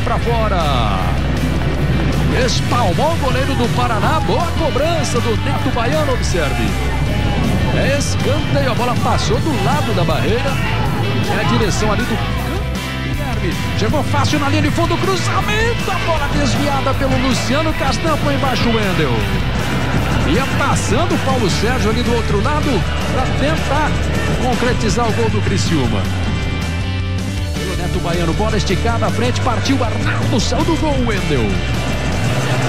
fora. Espalmou o goleiro do Paraná. Boa cobrança do Neto Baiano, observe. É escanteio, a bola passou do lado da barreira. É a direção ali do Guilherme. Chegou fácil na linha de fundo, cruzamento. A bola desviada pelo Luciano Castan, foi embaixo o Wendel. Ia passando o Paulo Sérgio ali do outro lado para tentar concretizar o gol do Criciúma. Pelo Neto Baiano, bola esticada à frente, partiu Arnaldo, saiu do gol, Wendel.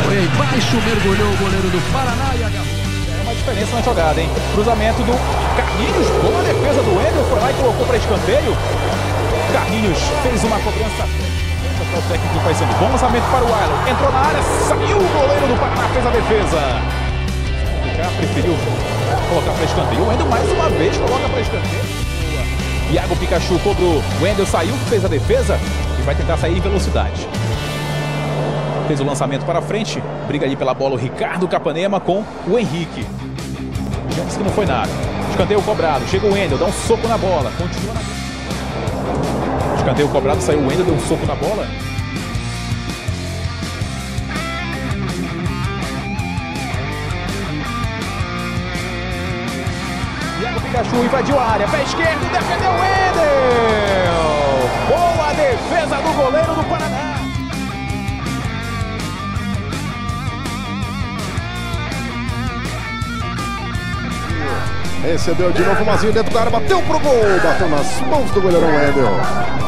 Foi embaixo, mergulhou o goleiro do Paraná e agarrou. É uma diferença na jogada, hein? Cruzamento do Carlinhos, boa defesa do Wendel, foi lá e colocou para escanteio. Carlinhos fez uma cobrança o técnico Paysandu. Bom lançamento para o Alan. Entrou na área, saiu o goleiro do Paraná, fez a defesa. O preferiu colocar para escanteio. O Wendel mais uma vez coloca para escanteio. Iago Pikachu cobrou. Wendel saiu, fez a defesa e vai tentar sair em velocidade. Fez o lançamento para frente. Briga ali pela bola o Ricardo Capanema com o Henrique. Já disse que não foi nada. Escanteio cobrado. Chega o Wendel, dá um soco na bola. Continua na. Escanteio cobrado, saiu o Wendel, deu um soco na bola. Pikachu invadiu a área, pé esquerdo, defendeu o Wendel! Boa defesa do goleiro do Paraná! Recebeu de novo o Mazinho dentro da área, bateu pro gol, bateu nas mãos do goleirão Wendel.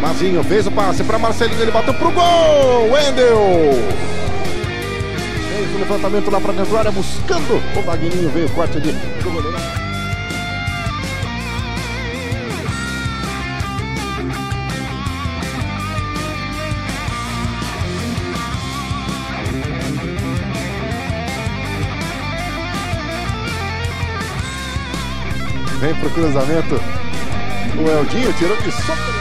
Mazinho fez o passe para Marcelinho, ele bateu pro gol, Wendel. Fez o levantamento lá para dentro da área, buscando o Magninho, veio o corte ali do. Vem pro cruzamento. O Eldinho tirou de soco.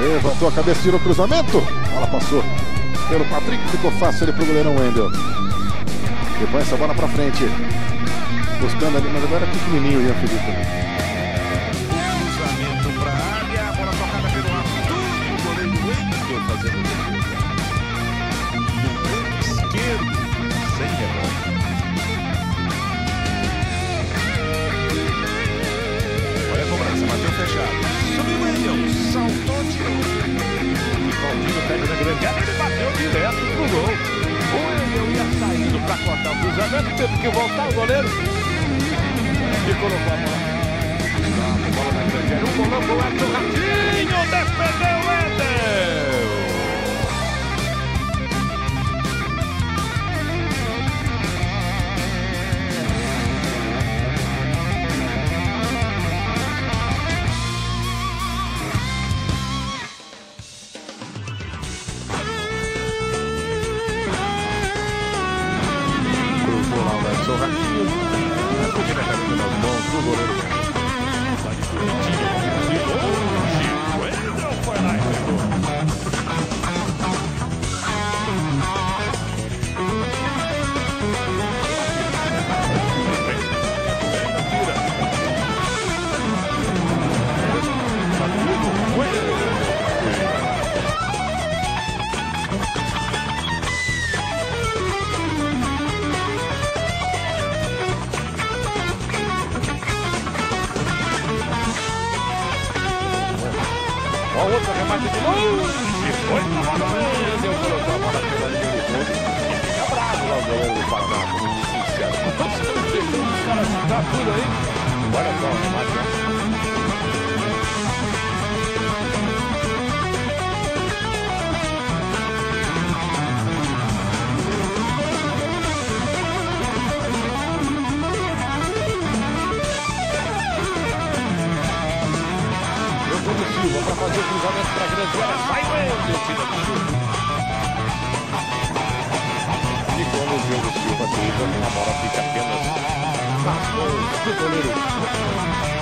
Levantou a cabeça, tirou o cruzamento. Bola passou pelo Patrick, ficou fácil ali pro goleirão Wendel. Depois essa bola pra frente. Buscando ali, mas agora é pequenininho o Ian Felipe. Saltou, tirou. Claudinho pega na grande área, ele bateu direto pro gol. O Wendel ia saindo pra cortar o cruzamento, teve que voltar o goleiro. E colocou a bola. A bola na grande área, o bolão pro Edson Ratinho, defendeu o Wendel. Remate de longe. Foi pra bola. Deu colocou a bola pela linha de fundo. E fica bravo lá o goleiro do Paraná, como disse o Luciano. Os caras tá tudo aí. Olha só o fazer o cruzamento para a grande área. Sai o Wendel, tira. E quando o Diogo Silva cruza, a bola fica apenas nas mãos do goleiro.